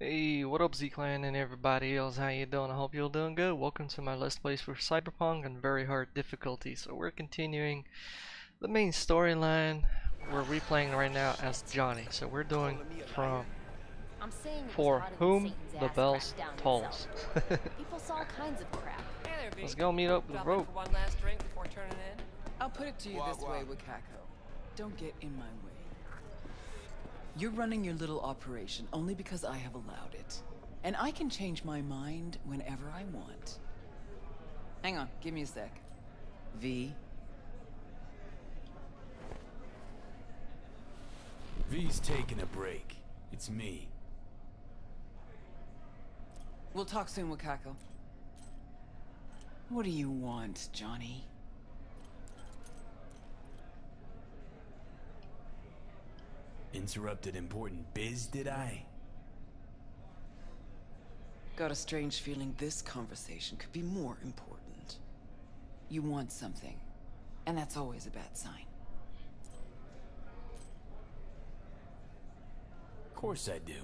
Hey, what up Z-Clan and everybody else, how you doing? I hope you're doing good. Welcome to my Let's Plays for Cyberpunk on very hard difficulty. So we're continuing the main storyline. We're replaying right now as Johnny. So we're doing from I'm saying For whom the ass bells tolls. People saw kinds of crap. Hey there, Let's go meet up with Drop in for one last drink before turning in. I'll put it to you Wah, this wah. way, Wakako. Don't get in my way. You're running your little operation only because I have allowed it. And I can change my mind whenever I want. Hang on, give me a sec. V, V's taking a break. It's me. we'll talk soon, Wakako. What do you want, Johnny? Interrupted important biz, did I? Got a strange feeling this conversation could be more important. You want something, and that's always a bad sign. Of course I do.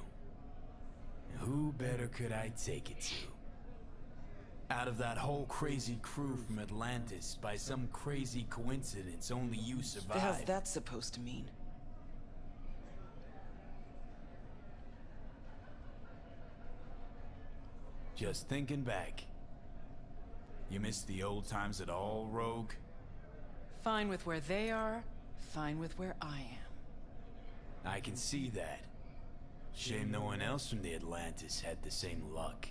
Who better could I take it to? Out of that whole crazy crew from Atlantis, by some crazy coincidence, only you The hell's that supposed to mean? Just thinking back. You miss the old times at all, Rogue? Fine with where they are, fine with where I am. I can see that. Shame no one else from the Atlantis had the same luck.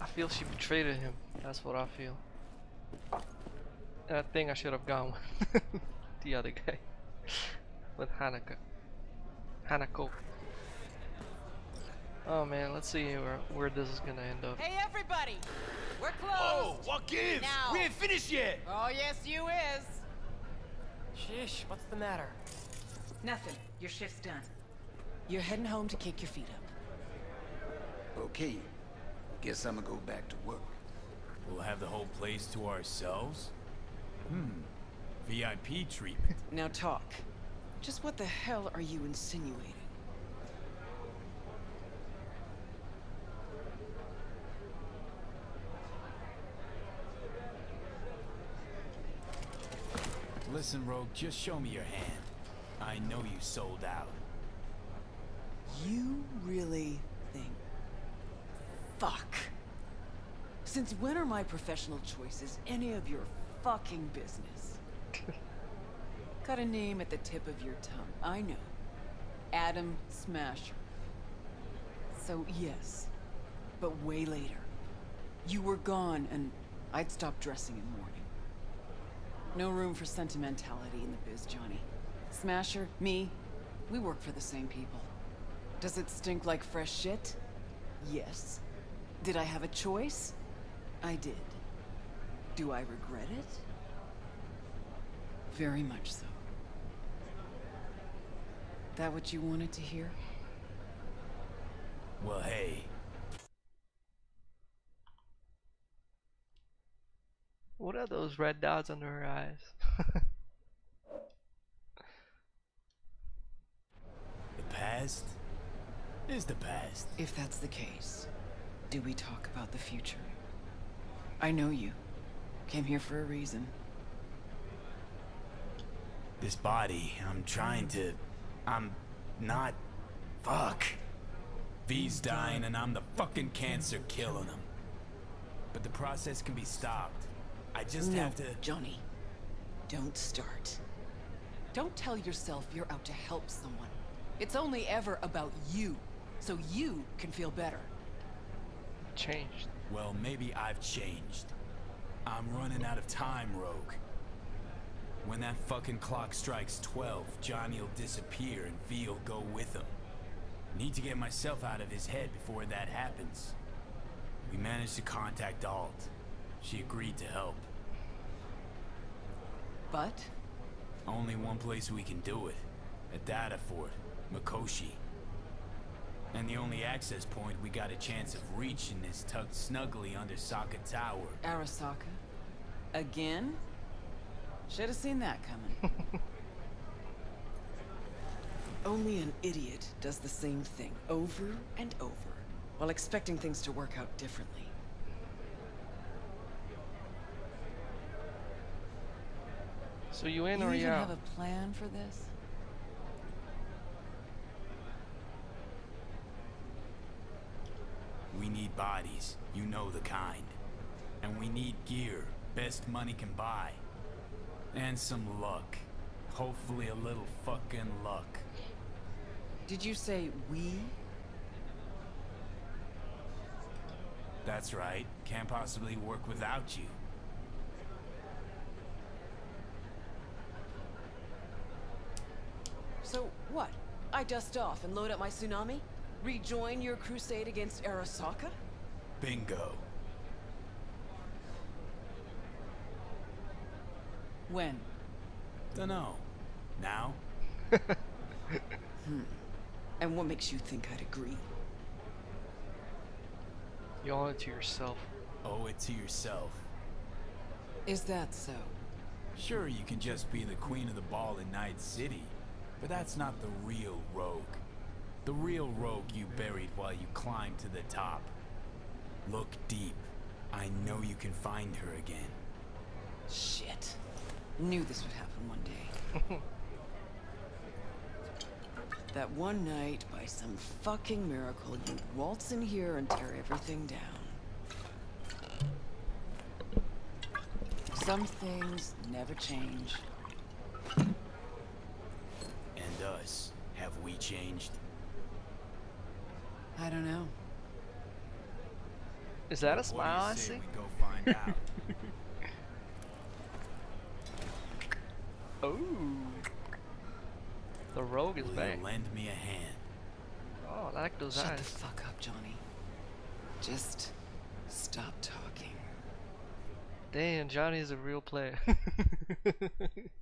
I feel she betrayed him. That's what I feel. And I think I should have gone with the other guy. with Hanako. Hanako. Oh man, let's see where, where this is gonna end up. Hey, everybody! We're closed! Oh, what gives? Now. We ain't finished yet! Oh, yes, you is! Shish, what's the matter? Nothing. Your shift's done. You're heading home to kick your feet up. Okay, guess I'm gonna go back to work. We'll have the whole place to ourselves? Hmm. VIP treatment. Now talk. Just what the hell are you insinuating? Listen, Rogue, just show me your hand. I know you sold out. You really think... Fuck. Since when are my professional choices any of your fucking business? Got a name at the tip of your tongue, I know. Adam Smasher. So yes, but way later. You were gone and I'd stopped dressing in mourning. No room for sentimentality in the biz, Johnny. Smasher, me, we work for the same people. Does it stink like fresh shit? Yes. Did I have a choice? I did. Do I regret it? Very much so. That what you wanted to hear? Well, hey, What are those red dots under her eyes? the past is the past. If that's the case, do we talk about the future? I know you. Came here for a reason. This body, I'm trying to. I'm not. Fuck. V's dying and I'm the fucking cancer killing him. But the process can be stopped. I just no, have to. Johnny. Don't start. Don't tell yourself you're out to help someone. It's only ever about you, so you can feel better. Changed. Well, maybe I've changed. I'm running out of time, Rogue. When that fucking clock strikes 12, Johnny'll disappear and V'll go with him. Need to get myself out of his head before that happens. We managed to contact Alt. She agreed to help. But Only one place we can do it. At Data Fort, Mikoshi. And the only access point we got a chance of reaching is tucked snugly under Sokka Tower. Arasaka? Again? Should have seen that coming. Only an idiot does the same thing over and over, while expecting things to work out differently. So you in you or you even out? have a plan for this? We need bodies, you know the kind. And we need gear, best money can buy. And some luck. Hopefully a little fucking luck. Did you say we? That's right, can't possibly work without you. So what? I dust off and load up my tsunami? Rejoin your crusade against Arasaka? Bingo. When? Dunno. Now? Hmm. And what makes you think I'd agree? You owe it to yourself. Owe it to yourself. Is that so? Sure, you can just be the queen of the ball in Night City, but that's not the real rogue. The real rogue you buried while you climbed to the top. Look deep. I know you can find her again. Shit. Knew this would happen one day. that one night, by some fucking miracle, you waltz in here and tear everything down. Some things never change. And us, have we changed? I don't know. Is that a What do you smile I see? we go find out? Oh. The rogue is Will back. you lend me a hand? Oh, I like those Shut the fuck up, Johnny. Just stop talking. Damn, Johnny is a real player.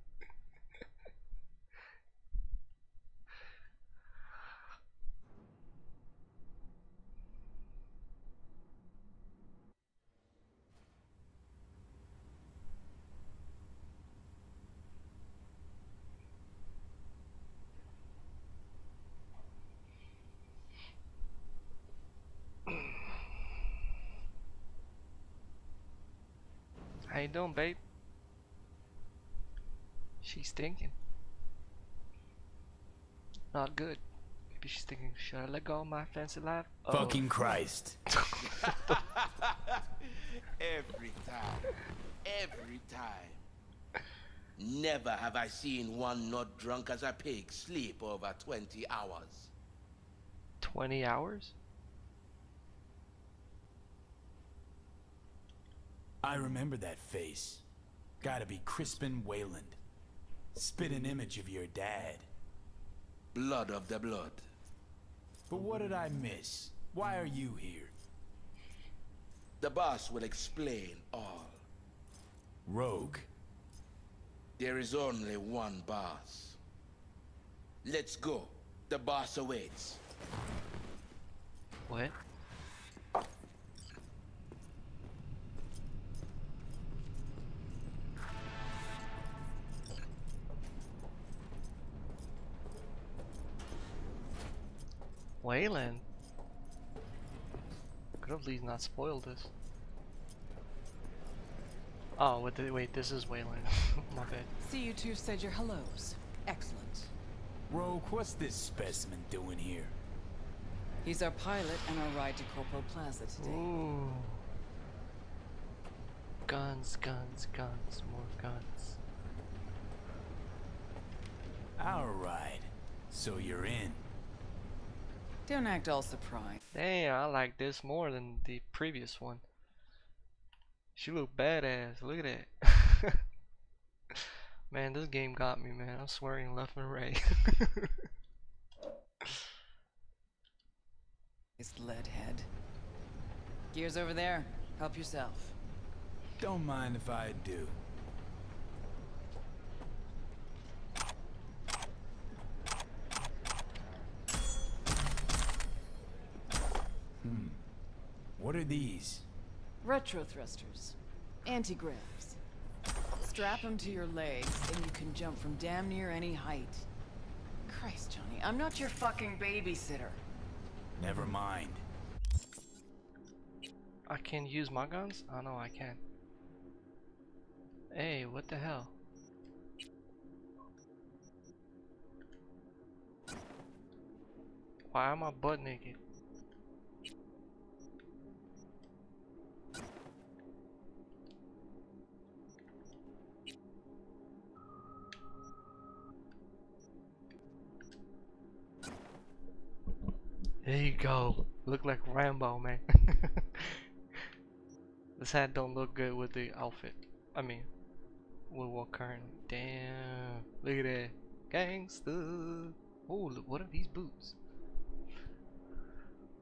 you doing, babe? She's thinking. Not good. Maybe she's thinking, should I let go of my fancy life? Oh. Fucking Christ. Every time. Every time. Never have I seen one not drunk as a pig sleep over 20 hours. 20 hours? I remember that face. Gotta be Crispin Weyland. Spit an image of your dad. Blood of the blood. But what did I miss? Why are you here? The boss will explain all. Rogue. There is only one boss. Let's go. The boss awaits. What? Weyland? Could have at least not spoiled this. Oh, wait, wait this is Weyland. My bad. See, you two said your hellos. Excellent. Rogue, what's this specimen doing here? He's our pilot and our ride to Corpo Plaza today. Ooh. Guns, guns, guns, more guns. Alright. So you're in. Don't act all surprised. Damn, I like this more than the previous one. She look badass. Look at that. man, this game got me, man. I'm swearing left and right. His lead head. Gears over there. Help yourself. Don't mind if I do. What are these? Retro thrusters. Anti-gravs. Strap them to your legs and you can jump from damn near any height. Christ, Johnny, I'm not your fucking babysitter. Never mind. I can use my guns? Oh, I know I can. Hey, what the hell? Why am I butt naked? There you go. Look like Rambo, man. this hat don't look good with the outfit. I mean, with what currently. Damn. Look at that. Gangsta. Oh, look, what are these boots?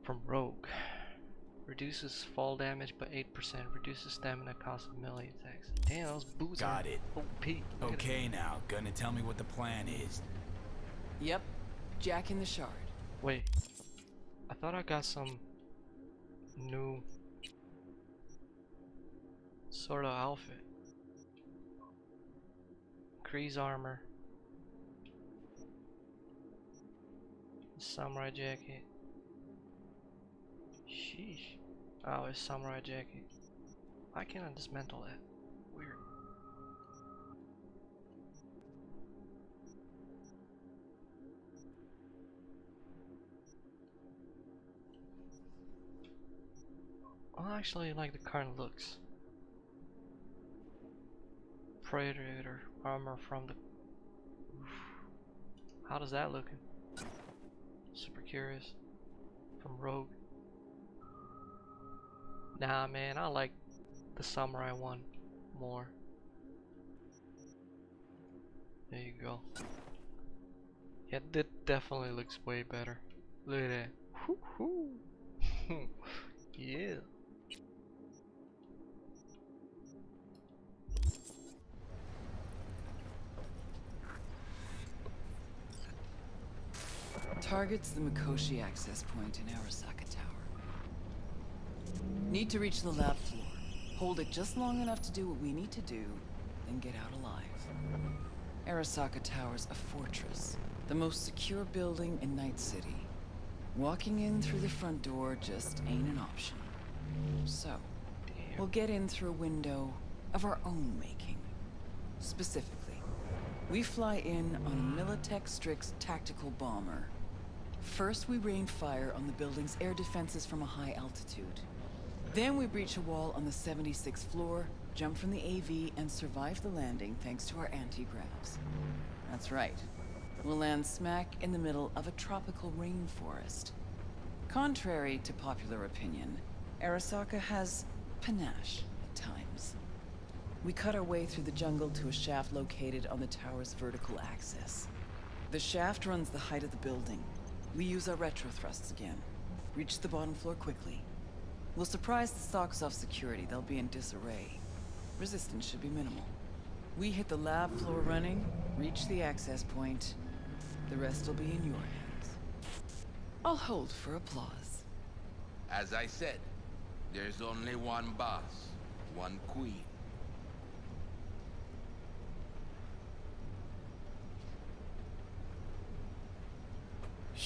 From Rogue. Reduces fall damage by 8%. Reduces stamina cost of melee attacks. Damn, those boots Got are it. OP. Look at Okay now, gonna tell me what the plan is. Yep, Jack in the Shard. Wait. I thought I got some new sort of outfit. Increase armor. Samurai jacket. Sheesh. Oh, it's samurai jacket. Why can't I dismantle that? Actually like the current looks. Predator armor from the. Oof. How does that look? Super curious. From Rogue. Nah, man, I like the samurai one more. There you go. Yeah, that definitely looks way better. Look at that. Yeah. Target's the Mikoshi access point in Arasaka Tower. Need to reach the lab floor. Hold it just long enough to do what we need to do, then get out alive. Arasaka Tower's a fortress, the most secure building in Night City. Walking in through the front door just ain't an option. So, we'll get in through a window of our own making. Specifically, we fly in on a Militech Strix tactical bomber. First, we rain fire on the building's air defenses from a high altitude. Then we breach a wall on the 76th floor, jump from the AV, and survive the landing thanks to our anti-gravs. That's right. We'll land smack in the middle of a tropical rainforest. Contrary to popular opinion, Arasaka has panache at times. We cut our way through the jungle to a shaft located on the tower's vertical axis. The shaft runs the height of the building. We use our retro thrusts again. Reach the bottom floor quickly. We'll surprise the off security. They'll be in disarray. Resistance should be minimal. We hit the lab floor running, reach the access point. The rest will be in your hands. I'll hold for applause. As I said, there's only one boss, one queen.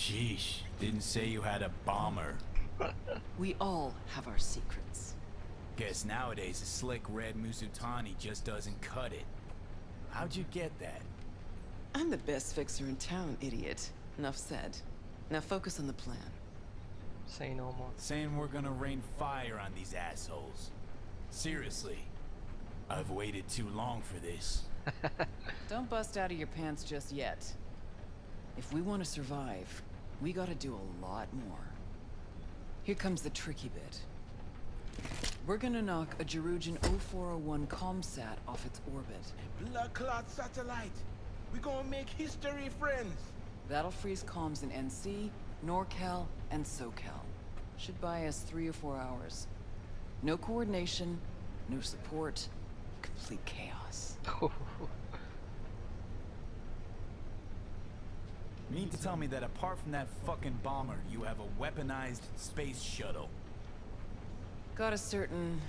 Sheesh, didn't say you had a bomber. We all have our secrets. Guess nowadays a slick red Mizutani just doesn't cut it. How'd you get that? I'm the best fixer in town, idiot. Enough said. Now focus on the plan. Say no more. Saying we're gonna rain fire on these assholes. Seriously. I've waited too long for this. Don't bust out of your pants just yet. If we want to survive, we gotta do a lot more. Here comes the tricky bit. We're gonna knock a Jerugian 0401 comsat off its orbit. Blood clot satellite. We gonna make history, friends. That'll freeze comms in NC, NorCal, and SoCal. Should buy us three or four hours. No coordination, no support, complete chaos. You mean to tell me that apart from that fucking bomber, you have a weaponized space shuttle? Got a certain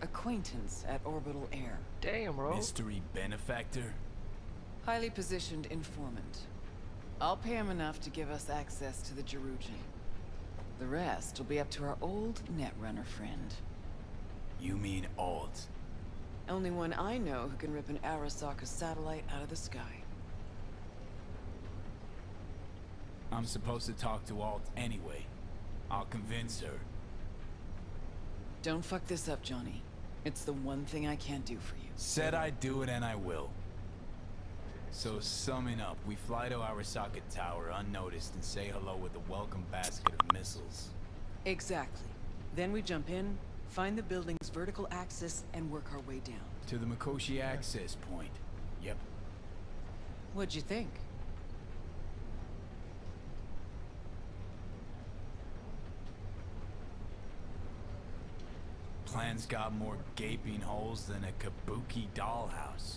acquaintance at Orbital Air. Damn, bro. Mystery benefactor? Highly positioned informant. I'll pay him enough to give us access to the Jerugian. The rest will be up to our old Netrunner friend. You mean Alt? Only one I know who can rip an Arasaka satellite out of the sky. I'm supposed to talk to Alt anyway. I'll convince her. Don't fuck this up, Johnny. It's the one thing I can't do for you. Said I'd do it and I will. So summing up, we fly to Arasaka Tower unnoticed and say hello with a welcome basket of missiles. Exactly. Then we jump in, find the building's vertical axis, and work our way down. To the Mikoshi access point. Yep. What'd you think? Plan's got more gaping holes than a kabuki dollhouse.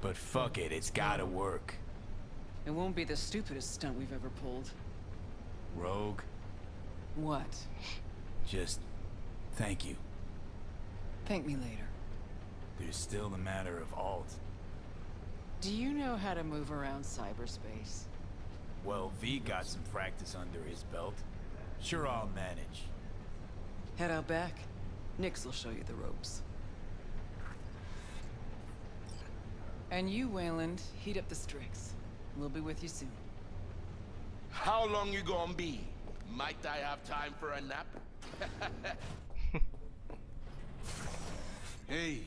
But fuck it, it's gotta work. It won't be the stupidest stunt we've ever pulled. Rogue, What? just thank you. Thank me later. There's still the matter of Alt. Do you know how to move around cyberspace? Well, V got some practice under his belt. Sure, I'll manage. Head out back. Nix will show you the ropes. And you, Weyland, heat up the Strix. We'll be with you soon. How long you gonna be? Might I have time for a nap? Hey,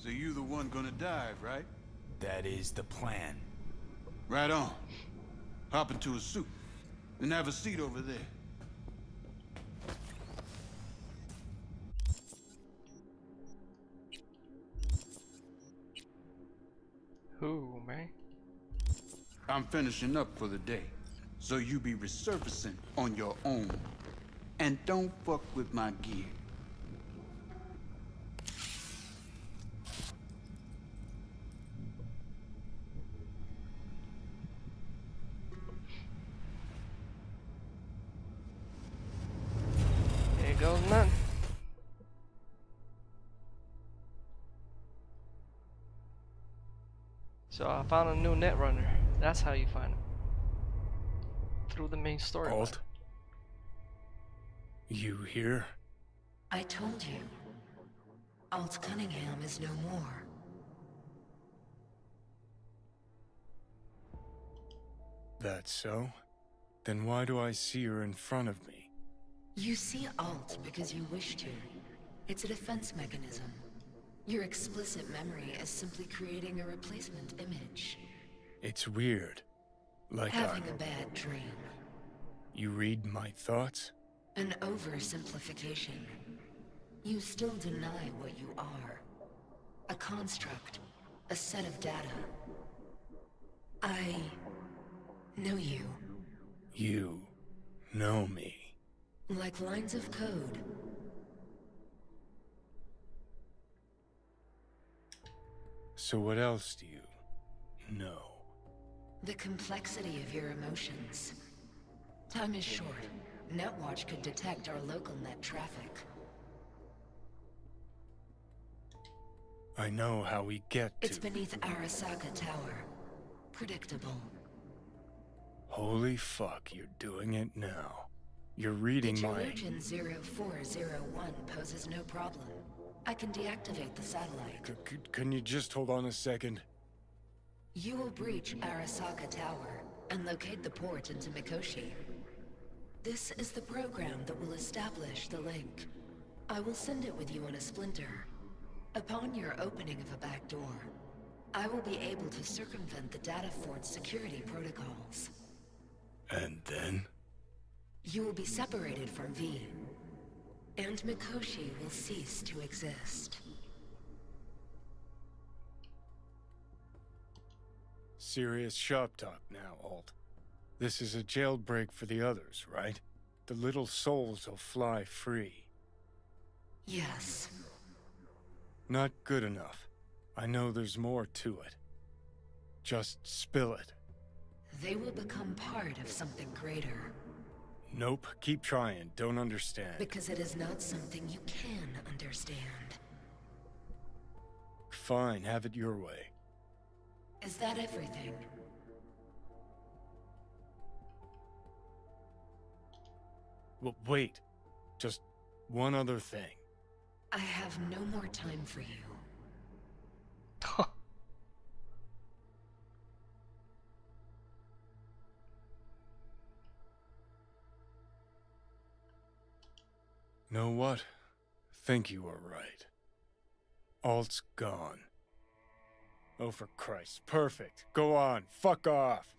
so you the one gonna dive, right? That is the plan. Right on. Hop into a suit. And have a seat over there. I'm finishing up for the day. So you be resurfacing on your own. And don't fuck with my gear. Found a new netrunner. That's how you find him. Through the main story. Alt? You here? I told you. Alt Cunningham is no more. That's so? Then why do I see her in front of me? You see Alt because you wish to. It's a defense mechanism. Your explicit memory is simply creating a replacement image. It's weird. Like uh, Having I... a bad dream. You read my thoughts? An oversimplification. You still deny what you are. A construct. A set of data. I... know you. You know me. Like lines of code. So what else do you know? The complexity of your emotions. Time is short. Netwatch could detect our local net traffic. I know how we get to... It's beneath Arasaka Tower. Predictable. Holy fuck, you're doing it now. You're reading my... Jerugian 0401 poses no problem. I can deactivate the satellite. C- can you just hold on a second? You will breach Arasaka Tower and locate the port into Mikoshi. This is the program that will establish the link. I will send it with you on a splinter. Upon your opening of a back door, I will be able to circumvent the data fort's security protocols. And then? You will be separated from V, and Mikoshi will cease to exist. Serious shop talk now, Alt. This is a jailbreak for the others, right? The little souls will fly free. Yes. Not good enough. I know there's more to it. Just spill it. They will become part of something greater. Nope. Keep trying. Don't understand. Because it is not something you can understand. Fine. Have it your way. Is that everything? Well, wait. Just one other thing. I have no more time for you. Know what? Think you were right. Alt's gone. Oh, for Christ. Perfect. Go on. Fuck off.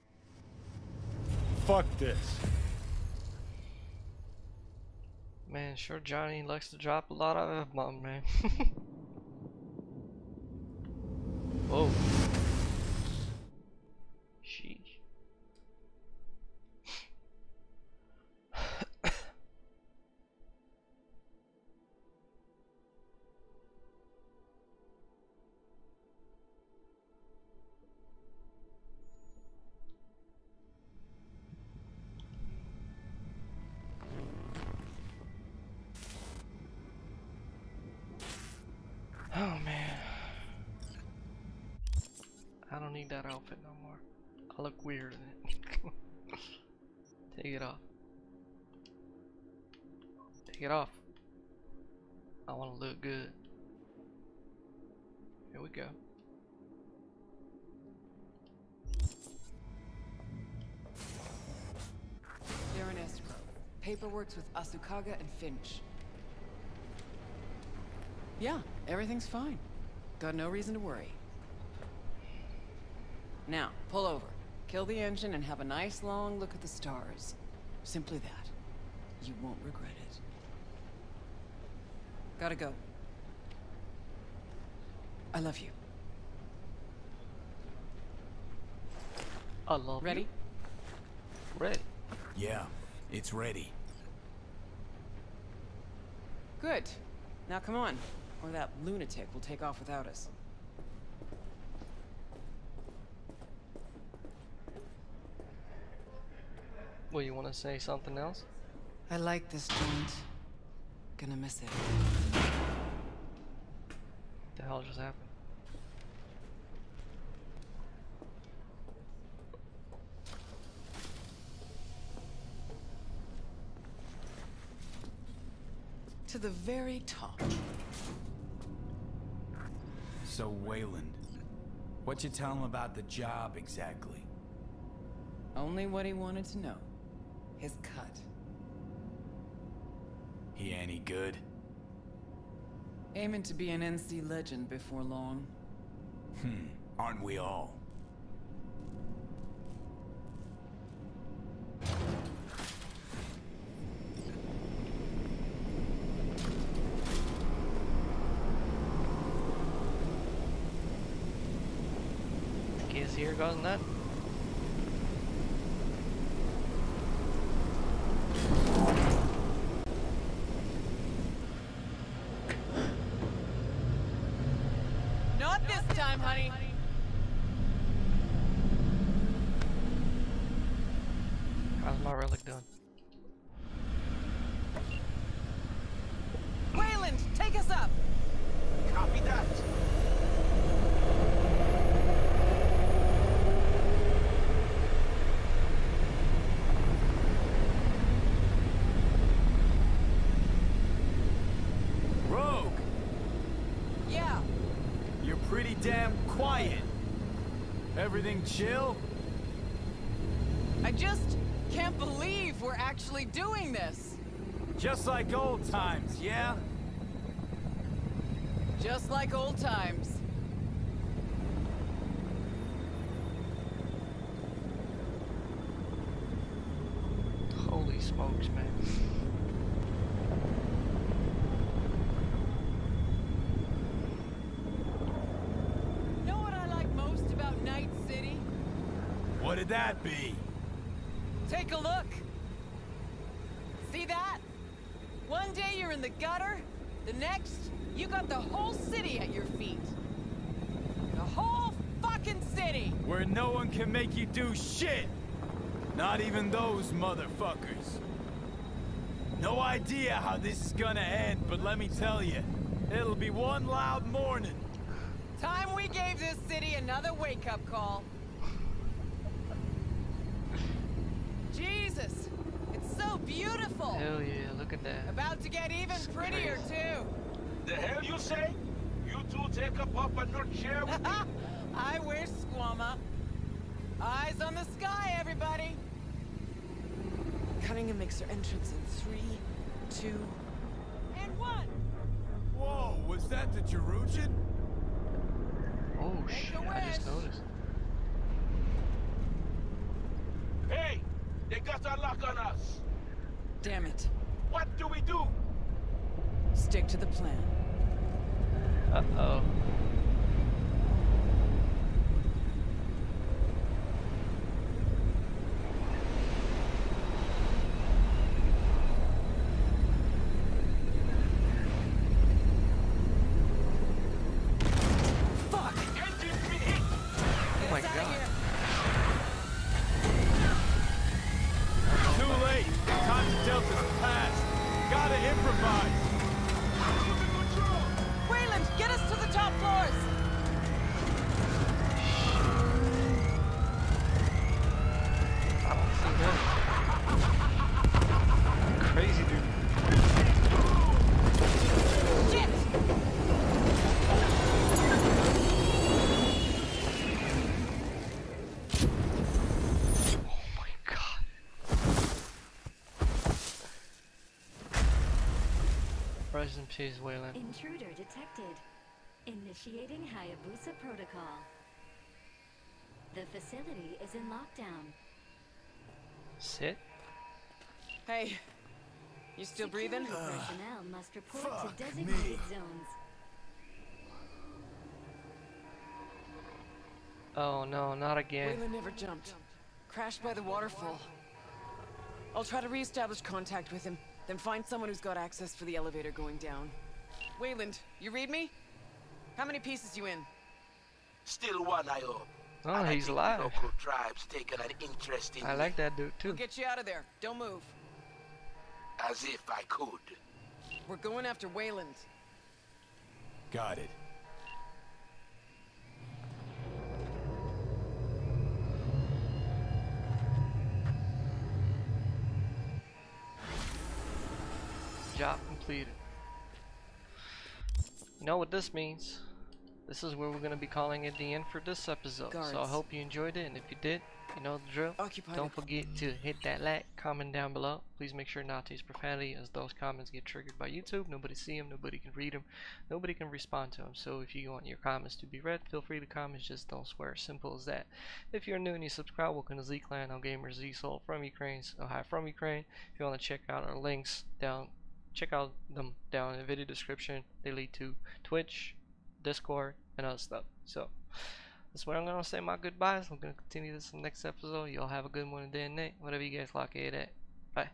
Fuck this. Man, sure Johnny likes to drop a lot of F-bomb, man. Whoa. Weird. Take it off. Take it off. I want to look good. Here we go. They're in escrow. Paperwork's with Asukaga and Finch. Yeah, everything's fine. Got no reason to worry. Now, pull over. Kill the engine and have a nice long look at the stars. Simply that. You won't regret it. Gotta go. I love you. I love Ready? you. Ready. Yeah, it's ready. Good. Now come on, or that lunatic will take off without us. Well, you want to say something else? I like this joint. Gonna miss it. What the hell just happened? To the very top. So, Weyland, what you tell him about the job exactly? Only what he wanted to know. His cut. He ain't any good? Aiming to be an NC legend before long. Hmm, aren't we all? Think his ear goes nut? Not this time, honey. How's my relic doing? Weyland, take us up! Copy that. Rogue, Yeah, you're pretty damn quiet. Everything chill? I just can't believe we're actually doing this. Just like old times, yeah? Just like old times. Holy smokes, man. Know what I like most about Night City? That be? Take a look. See that? One day you're in the gutter, the next, you got the whole city at your feet. The whole fucking city! Where no one can make you do shit! Not even those motherfuckers. No idea how this is gonna end, but let me tell you, it'll be one loud morning. Time we gave this city another wake-up call. Jesus, it's so beautiful. Hell yeah, look at that. About to get even It's prettier too. The hell you say? You two take up off and not share with me? I wish, Squama. Eyes on the sky, everybody. Cunningham makes her entrance in three, two, and one. Whoa, was that the Jerugian? Oh Make shit, a I just noticed. Hey, they got a lock on us. Damn it. What do we do? Stick to the plan. Uh-oh. Rest in peace, Weyland. Intruder detected. Initiating Hayabusa protocol. The facility is in lockdown. Sit. Hey, you still breathing? Security personnel ah, must report fuck to designated me. zones. Oh no, not again. Weyland never jumped. Crashed by the waterfall. I'll try to re-establish contact with him, then find someone who's got access for the elevator going down. Weyland, you read me? How many pieces you in? Still one eye up. Oh, And he's think alive. Local tribes taken an interest in I like that dude too. We'll get you out of there. Don't move. as if I could. We're going after Weyland. Got it. Completed. You know what this means? This is where we're going to be calling it the end for this episode. So I hope you enjoyed it, and if you did, you know the drill. Don't forget to hit that like, comment down below. Please make sure not to use profanity, as those comments get triggered by YouTube. Nobody see them, nobody can read them, nobody can respond to them. So if you want your comments to be read, feel free to comment. Just don't swear. Simple as that. If you're new and you subscribe, welcome to Z Clan. I'm Gamer Z Soul from Ukraine. So hi from Ukraine. If you want to check out our links down, check out them down in the video description. They lead to Twitch, Discord, and other stuff. So that's where I'm gonna say my goodbyes. I'm gonna continue this in the next episode. Y'all have a good morning, day, and night. Whatever you guys like it at. Bye.